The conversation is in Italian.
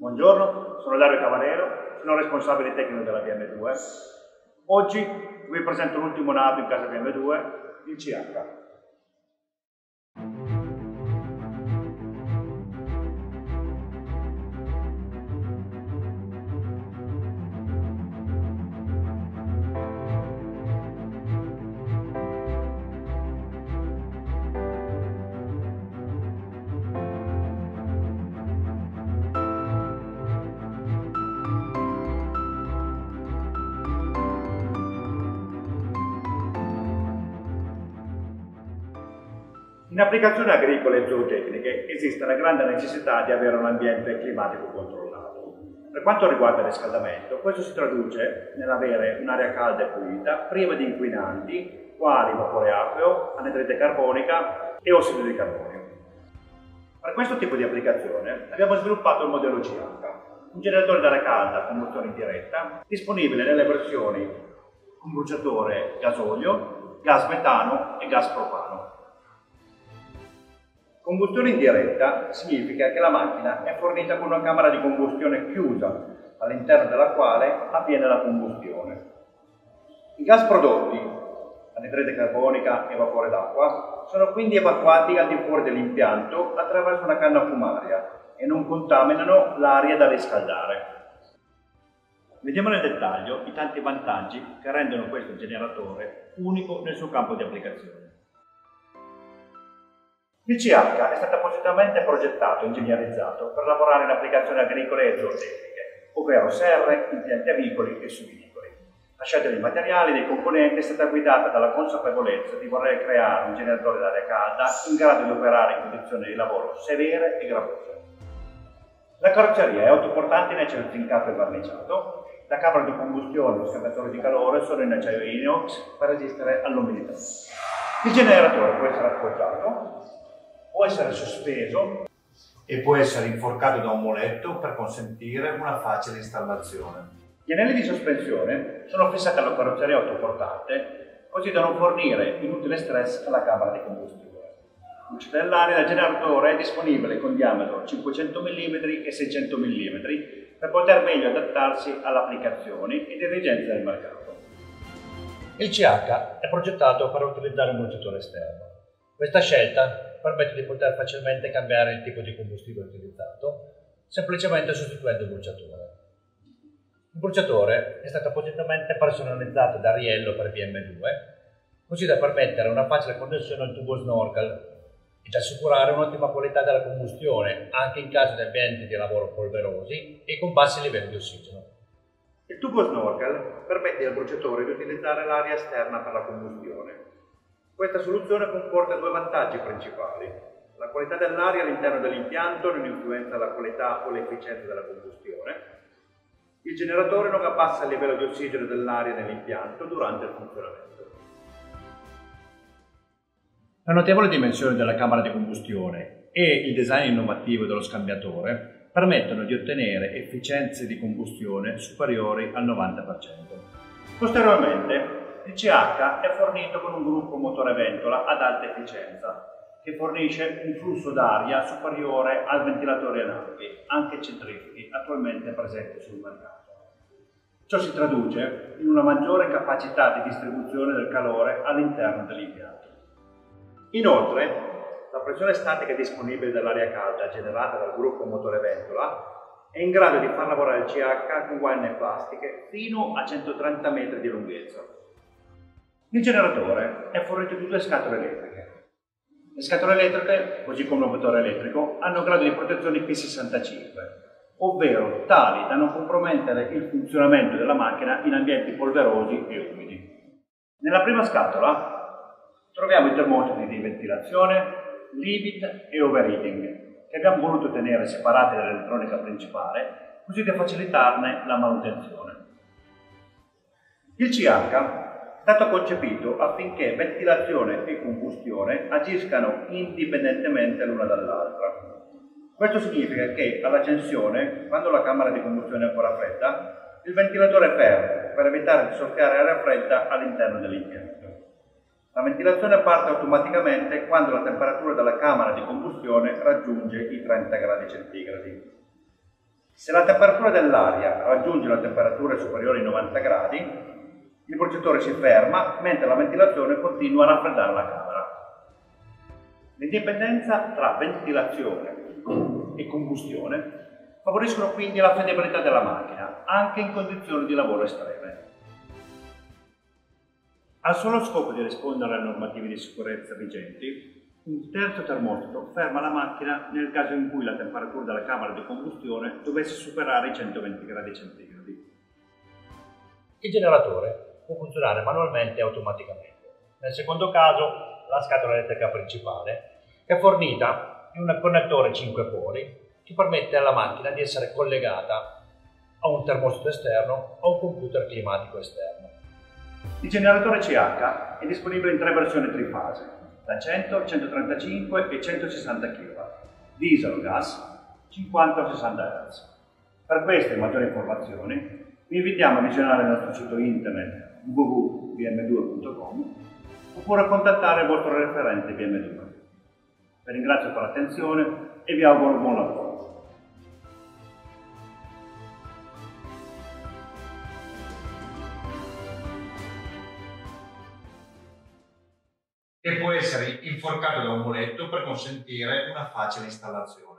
Buongiorno, sono Dario Cavalero, sono responsabile tecnico della BM2. Oggi vi presento l'ultimo nato in casa BM2, il CH. In applicazioni agricole e zootecniche esiste la grande necessità di avere un ambiente climatico controllato. Per quanto riguarda il riscaldamento, questo si traduce nell'avere un'aria calda e pulita, priva di inquinanti, quali vapore acqueo, anidride carbonica e ossido di carbonio. Per questo tipo di applicazione abbiamo sviluppato il modello CH, un generatore d'aria calda a combustione indiretta, disponibile nelle versioni con bruciatore gasolio, gas metano e gas propano. Combustione indiretta significa che la macchina è fornita con una camera di combustione chiusa, all'interno della quale avviene la combustione. I gas prodotti, anidride carbonica e vapore d'acqua, sono quindi evacuati al di fuori dell'impianto attraverso una canna fumaria e non contaminano l'aria da riscaldare. Vediamo nel dettaglio i tanti vantaggi che rendono questo generatore unico nel suo campo di applicazione. Il CH è stato appositamente progettato e ingegnerizzato per lavorare in applicazioni agricole e zootecniche, ovvero serre, impianti avicoli e subicoli. La scelta dei materiali e dei componenti è stata guidata dalla consapevolezza di voler creare un generatore d'aria calda in grado di operare in condizioni di lavoro severe e gravose. La carrozzeria è autoportante in acciaio zincato e verniciato, la camera di combustione e lo scambiatore di calore sono in acciaio inox per resistere all'umidità. Il generatore può essere appoggiato può essere sospeso e può essere inforcato da un muletto per consentire una facile installazione. Gli anelli di sospensione sono fissati alla carrozzeria autoportante così da non fornire inutile stress alla camera di combustione. Luce dell'aria del generatore è disponibile con diametro 500 mm e 600 mm per poter meglio adattarsi alle applicazioni ed esigenze del mercato. Il CH è progettato per utilizzare un bruciatore esterno. Questa scelta permette di poter facilmente cambiare il tipo di combustibile utilizzato, semplicemente sostituendo il bruciatore. Il bruciatore è stato appositamente personalizzato da Riello per VM2, così da permettere una facile connessione al tubo snorkel ed assicurare un'ottima qualità della combustione anche in caso di ambienti di lavoro polverosi e con bassi livelli di ossigeno. Il tubo snorkel permette al bruciatore di utilizzare l'aria esterna per la combustione, questa soluzione comporta due vantaggi principali. La qualità dell'aria all'interno dell'impianto non influenza la qualità o l'efficienza della combustione. Il generatore non abbassa il livello di ossigeno dell'aria nell'impianto durante il funzionamento. La notevole dimensione della camera di combustione e il design innovativo dello scambiatore permettono di ottenere efficienze di combustione superiori al 90%. Posteriormente, il CH è fornito con un gruppo motore ventola ad alta efficienza che fornisce un flusso d'aria superiore al ventilatore anabi, anche centrifughi, attualmente presenti sul mercato. Ciò si traduce in una maggiore capacità di distribuzione del calore all'interno dell'impianto. Inoltre, la pressione statica disponibile dell'aria calda generata dal gruppo motore ventola è in grado di far lavorare il CH con guaine plastiche fino a 130 metri di lunghezza, il generatore è fornito di due scatole elettriche. Le scatole elettriche, così come il motore elettrico, hanno grado di protezione P65, ovvero tali da non compromettere il funzionamento della macchina in ambienti polverosi e umidi. Nella prima scatola troviamo i termometri di ventilazione, limit e overheating, che abbiamo voluto tenere separati dall'elettronica principale, così da facilitarne la manutenzione. Il CH stato concepito affinché ventilazione e combustione agiscano indipendentemente l'una dall'altra. Questo significa che all'accensione, quando la camera di combustione è ancora fredda, il ventilatore fermo per evitare di soffiare aria fredda all'interno dell'impianto. La ventilazione parte automaticamente quando la temperatura della camera di combustione raggiunge i 30 gradi centigradi. Se la temperatura dell'aria raggiunge una temperatura superiore ai 90 gradi, il bruciatore si ferma mentre la ventilazione continua a raffreddare la camera. L'indipendenza tra ventilazione e combustione favoriscono quindi la fedibilità della macchina, anche in condizioni di lavoro estreme. Al solo scopo di rispondere alle normative di sicurezza vigenti, un terzo termostato ferma la macchina nel caso in cui la temperatura della camera di combustione dovesse superare i 120 gradi centigradi. Il generatore può funzionare manualmente e automaticamente. Nel secondo caso, la scatola elettrica principale è fornita di un connettore 5 poli che permette alla macchina di essere collegata a un termostato esterno o a un computer climatico esterno. Il generatore CH è disponibile in tre versioni trifase, da 100, 135 e 160 kW, diesel o gas, 50 o 60 Hz. Per queste maggiori informazioni vi invitiamo a visionare il nostro sito internet www.bm2.com oppure a contattare il vostro referente BM2. Vi ringrazio per l'attenzione e vi auguro buon lavoro. e può essere inforcato da un muletto per consentire una facile installazione.